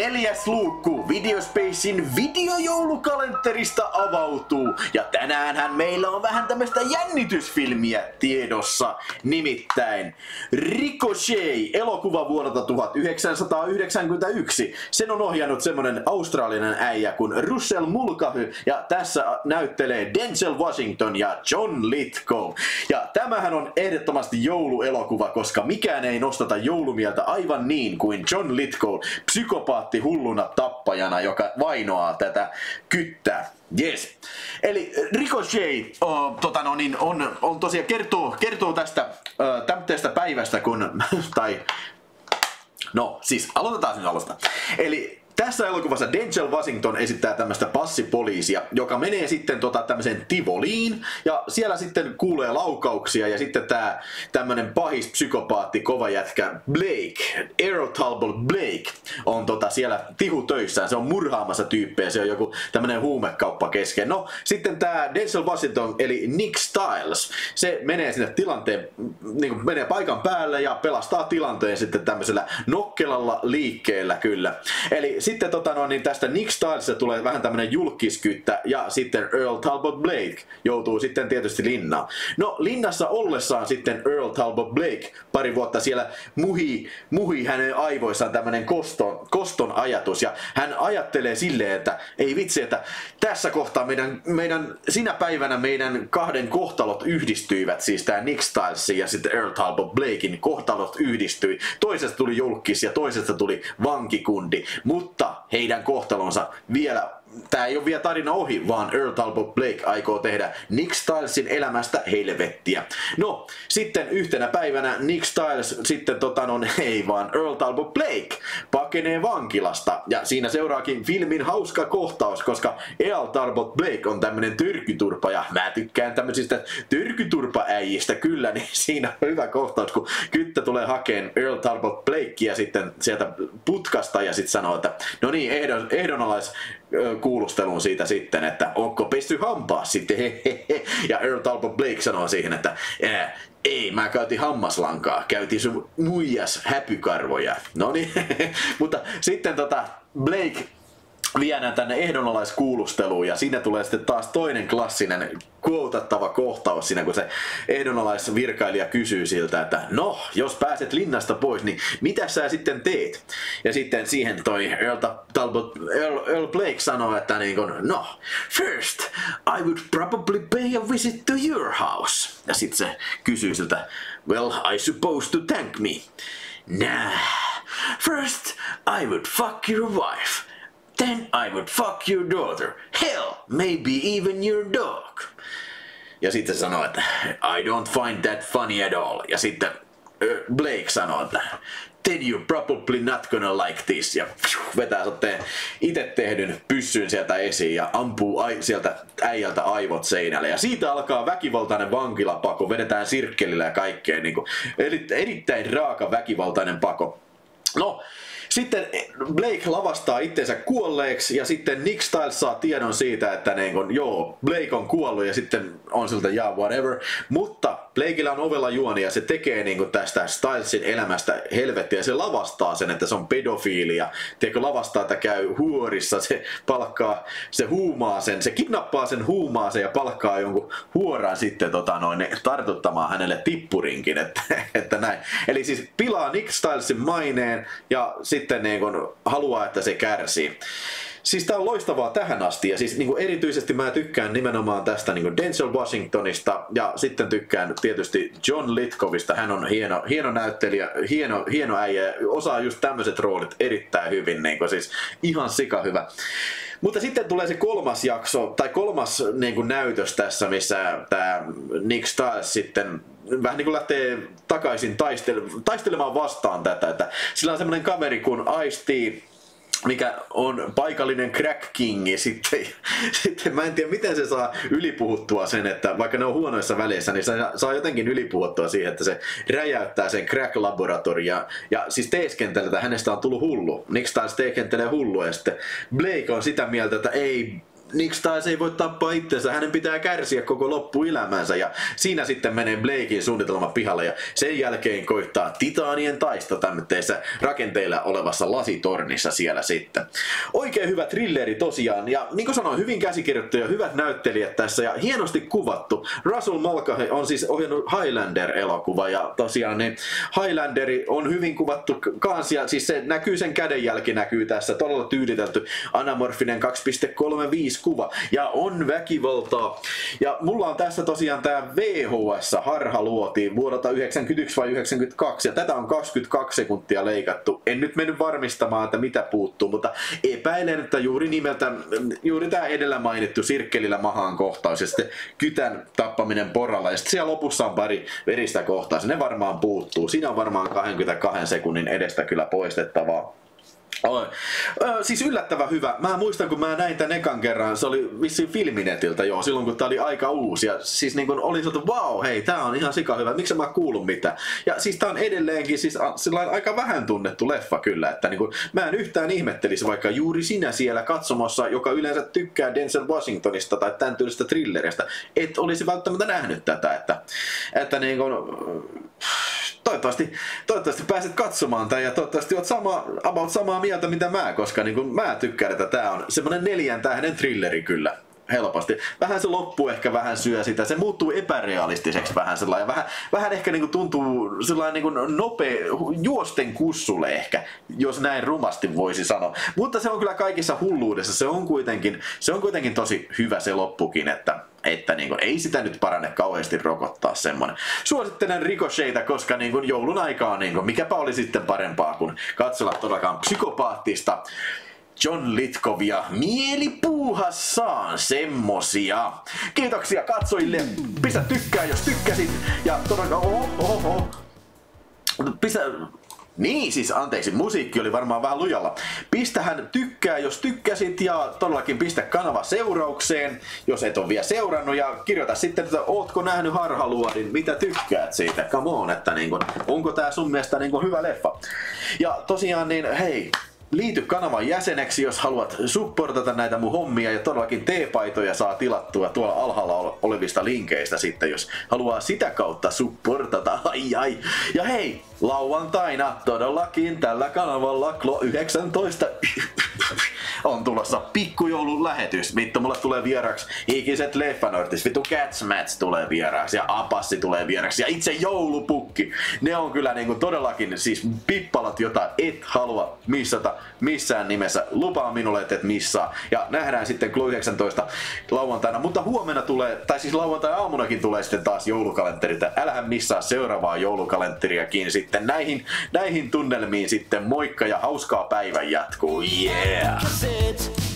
Neljäs luukku Videospacein videojoulukalenterista avautuu. Ja tänäänhän meillä on vähän tämmöistä jännitysfilmiä tiedossa. Nimittäin Ricochet, elokuva vuodelta 1991. Sen on ohjannut semmonen australialainen äijä kuin Russell Mulcahy. Ja tässä näyttelee Denzel Washington ja John Lithgow. Ja tämähän on ehdottomasti jouluelokuva, koska mikään ei nostata joulumieltä aivan niin kuin John Lithgow, psykopaatti hulluna tappajana, joka vainoaa tätä kyttää. Yes. Eli Ricochet oh, tota no, niin on, on tosiaan kertoo, kertoo tästä uh, tästä päivästä, kun, tai No, siis aloitetaan sen alusta. Eli tässä elokuvassa Denzel Washington esittää tämmöistä passipoliisia, joka menee sitten tota tämmöiseen Tivoliin ja siellä sitten kuulee laukauksia ja sitten tää tämmönen pahis psykopaatti kova jätkä Blake, Errol Talbot Blake on tota siellä tihutöissään, se on murhaamassa tyyppejä, se on joku tämmönen huumekauppa kesken. No sitten tää Denzel Washington eli Nick Styles, se menee sinne tilanteen, niin kuin menee paikan päälle ja pelastaa tilanteen sitten tämmöisellä nokkelalla liikkeellä kyllä. Eli sitten tota no, niin tästä Nick Stylesista tulee vähän tämmönen julkiskyttä ja sitten Earl Talbot Blake joutuu sitten tietysti linnaan. No linnassa ollessaan sitten Earl Talbot Blake pari vuotta siellä muhi, muhi hänen aivoissaan tämmönen koston, koston ajatus ja hän ajattelee silleen, että ei vitsi, että tässä kohtaa meidän, meidän sinä päivänä meidän kahden kohtalot yhdistyivät, siis tämä Nick Stylesin ja sitten Earl Talbot Blakein kohtalot yhdistyi. Toisesta tuli julkis ja toisesta tuli vankikundi, mutta mutta heidän kohtalonsa vielä tämä ei ole vielä tarina ohi, vaan Earl Talbot Blake aikoo tehdä Nick Stylesin elämästä helvettiä. No, sitten yhtenä päivänä Nick Styles sitten tota no, ei vaan Earl Talbot Blake pakenee vankilasta. Ja siinä seuraakin filmin hauska kohtaus, koska Earl Talbot Blake on tämmönen tyrkyturpa ja mä tykkään tämmöisistä tyrkyturpaäijistä kyllä, niin siinä on hyvä kohtaus, kun kyttä tulee hakeen Earl Talbot Blakea sitten sieltä putkasta ja sitten sanoo, että no niin, ehdon, ehdonalais kuulustelun siitä sitten, että onko pesty hampaa sitten, hehehe. Ja Earl Talbot Blake sanoo siihen, että ei, mä käytin hammaslankaa, käytin sun muijas häpykarvoja. No niin, mutta sitten tota Blake viedään tänne ehdonalaiskuulusteluun ja siinä tulee sitten taas toinen klassinen kuotattava kohtaus siinä, kun se ehdonalaisvirkailija kysyy siltä, että no, jos pääset linnasta pois, niin mitä sä sitten teet? Ja sitten siihen toi Earl, Talbot, Earl, Earl Blake sanoo, että niin kun, no, first I would probably pay a visit to your house. Ja sitten se kysyy siltä, well, I suppose to thank me. Nah, first I would fuck your wife. Then I would fuck your daughter. Hell, maybe even your dog. Ja sitten se sanoo, että I don't find that funny at all. Ja sitten Blake sanoo, että then you're probably not gonna like this. Ja vetää sitten itse tehdyn pyssyn sieltä esiin ja ampuu ai- sieltä äijältä aivot seinälle. Ja siitä alkaa väkivaltainen vankilapako, vedetään sirkkelillä ja kaikkea. Niin kuin, erittäin raaka väkivaltainen pako. No, sitten Blake lavastaa itsensä kuolleeksi ja sitten Nick Styles saa tiedon siitä, että niin kun, joo, Blake on kuollut ja sitten on siltä ja whatever. Mutta Blakeillä on ovella juoni ja se tekee niin kuin tästä Stylesin elämästä helvettiä ja se lavastaa sen, että se on pedofiili ja tiedätkö, lavastaa, että käy huorissa, se palkkaa, se huumaa sen, se kidnappaa sen huumaa sen ja palkkaa jonkun huoran sitten tota noin, tartuttamaan hänelle tippurinkin, että, että näin. Eli siis pilaa Nick Stylesin maineen ja sitten niin kuin haluaa, että se kärsii. Siis tää on loistavaa tähän asti ja siis niin erityisesti mä tykkään nimenomaan tästä niin Denzel Washingtonista ja sitten tykkään tietysti John Litkovista. Hän on hieno, hieno näyttelijä, hieno, hieno äijä, osaa just tämmöiset roolit erittäin hyvin, niin kuin, siis ihan sika hyvä. Mutta sitten tulee se kolmas jakso, tai kolmas niin kuin näytös tässä, missä tämä Nick Styles sitten vähän niin kuin lähtee takaisin taistele- taistelemaan vastaan tätä. Että sillä on semmoinen kaveri kuin Ice-T, mikä on paikallinen crack kingi sitten, sitten mä en tiedä miten se saa ylipuhuttua sen, että vaikka ne on huonoissa väleissä, niin se saa jotenkin ylipuhuttua siihen, että se räjäyttää sen crack laboratoria ja siis teeskentelee, että hänestä on tullut hullu. Nick taas teeskentelee hullu? Ja sitten Blake on sitä mieltä, että ei Nix taas ei voi tappaa itsensä, hänen pitää kärsiä koko loppuelämänsä. Ja siinä sitten menee Blakein suunnitelma pihalle ja sen jälkeen koittaa titaanien taisto tämmöisessä rakenteilla olevassa lasitornissa siellä sitten. Oikein hyvä thrilleri tosiaan. Ja niin kuin sanoin, hyvin käsikirjoittu ja hyvät näyttelijät tässä ja hienosti kuvattu. Russell Mulcahy on siis ohjannut Highlander-elokuva ja tosiaan niin Highlanderi on hyvin kuvattu kans ja siis se näkyy sen kädenjälki näkyy tässä. Todella tyylitelty anamorfinen 2.35 kuva ja on väkivaltaa. Ja mulla on tässä tosiaan tää VHS harha luotiin vuodelta 91 vai 92 ja tätä on 22 sekuntia leikattu. En nyt mennyt varmistamaan, että mitä puuttuu, mutta epäilen, että juuri nimeltä, juuri tämä edellä mainittu sirkkelillä mahaan kohtaus ja sitten kytän tappaminen poralla ja sitten siellä lopussa on pari veristä kohtaa, ne varmaan puuttuu. Siinä on varmaan 22 sekunnin edestä kyllä poistettavaa. Oi. Ö, siis yllättävän hyvä. Mä muistan, kun mä näin tän ekan kerran, se oli vissiin Filminetiltä jo, silloin kun tää oli aika uusi. Ja siis niin kun oli että wow, hei, tää on ihan sika hyvä, miksi mä kuulun mitä. Ja siis tää on edelleenkin siis aika vähän tunnettu leffa kyllä, että niin kun, mä en yhtään ihmettelisi, vaikka juuri sinä siellä katsomassa, joka yleensä tykkää Denzel Washingtonista tai tämän tyylistä thrilleristä, et olisi välttämättä nähnyt tätä, että, että niin kun, toivottavasti, toivottavasti pääset katsomaan tämän ja toivottavasti oot sama, about samaa mieltä mitä mä, koska niin mä tykkään, että tää on semmonen neljän tähden thrilleri kyllä helposti. Vähän se loppu ehkä vähän syö sitä, se muuttuu epärealistiseksi vähän sellainen, vähän, vähän ehkä niinku tuntuu sellainen niinku nopea, juosten kussulle ehkä, jos näin rumasti voisi sanoa. Mutta se on kyllä kaikissa hulluudessa, se on kuitenkin, se on kuitenkin tosi hyvä se loppukin, että että niin kuin, ei sitä nyt parane kauheasti rokottaa semmonen. Suosittelen rikosheita, koska niin kuin, joulun aikaa niin kuin, mikäpä oli sitten parempaa kuin katsella todellakaan psykopaattista John Litkovia mielipuuhassaan semmosia. Kiitoksia katsojille. Pistä tykkää, jos tykkäsit. Ja todellakaan, oho, oho, oho. Pistä, niin, siis anteeksi, musiikki oli varmaan vähän lujalla. Pistähän tykkää, jos tykkäsit ja todellakin pistä kanava seuraukseen, jos et ole vielä seurannut ja kirjoita sitten, että ootko nähnyt Harhaluodin, mitä tykkäät siitä, come on, että niin kun, onko tää sun mielestä niin kun hyvä leffa. Ja tosiaan niin, hei, liity kanavan jäseneksi, jos haluat supportata näitä mun hommia ja todellakin T-paitoja saa tilattua tuolla alhaalla olevista linkeistä sitten, jos haluaa sitä kautta supportata. Ai ai. Ja hei, lauantaina todellakin tällä kanavalla Klo 19 on tulossa pikkujoulun lähetys. Vittu, mulle tulee vieraaksi ikiset leffanortis. Vittu Catsmats tulee vieraaksi ja Apassi tulee vieraaksi ja itse joulupukki. Ne on kyllä niinku todellakin siis pippalot, jota et halua missata missään nimessä. Lupaa minulle, että et missaa. Ja nähdään sitten Klo 19 lauantaina. Mutta huomenna tulee, tai siis lauantai aamunakin tulee sitten taas joulukalenteri. Älähän missaa seuraavaa joulukalenteriakin sitten. Näihin, näihin tunnelmiin sitten moikka ja hauskaa päivän jatkuu. Yeah! It